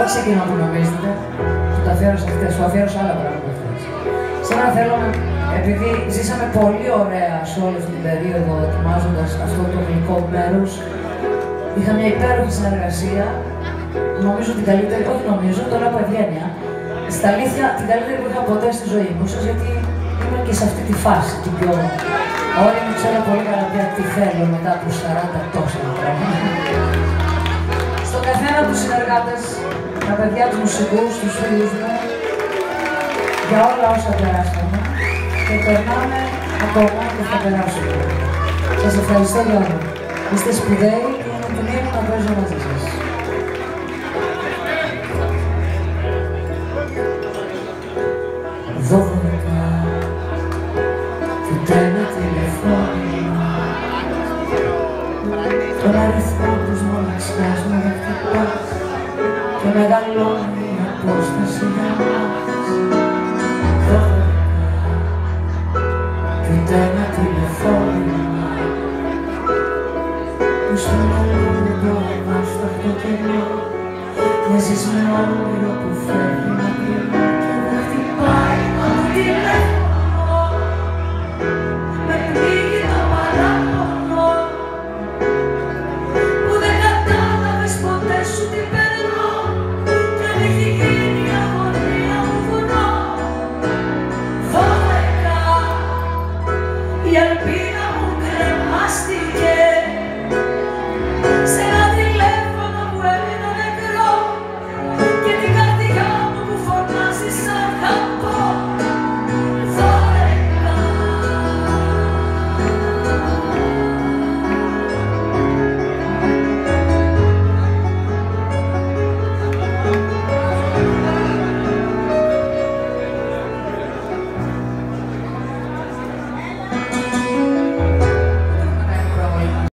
Όχι σε εκείνο που νομίζετε, που τα αφιέρωσα χτες, σου αφιέρωσα άλλα πράγματα χτες. Σήμερα θέλω να, επειδή ζήσαμε πολύ ωραία σε όλη αυτή την περίοδο ετοιμάζοντας αυτό το γλυκό μέρος, είχα μια υπέροχη συνεργασία, νομίζω την καλύτερη, όχι νομίζω, τώρα από ευγένεια, στα αλήθεια την καλύτερη που είχα ποτέ στη ζωή μου, ίσως γιατί ήμουν και σε αυτή τη φάση, την πιο όρημη, ξέρω πολύ καλά πια τι θέλω μετά από 40 τόσα χρόνια. Στον καθένα από τους συνεργάτες τα παιδιά τους μουσικούς, τους φίλους μου, για όλα όσα περάσαμε και περνάμε ακόμα και θα περάσουμε. Σας ευχαριστώ για όλα. Είστε σπουδαίοι και είναι τιμή μου να παίζω μαζί σας. Φυτέ ένα τηλεφώνημα. Τον αριθμό τους μοναξιάς μου να χτυπάς και μεγαλώνει η απόσταση για μας. Δώδεκα και ούτε ένα τηλεφώνημα. Που στο μυαλό μου το αβάσταχτο κενό. Μοιάζεις με όνειρο που φεύγει μακριά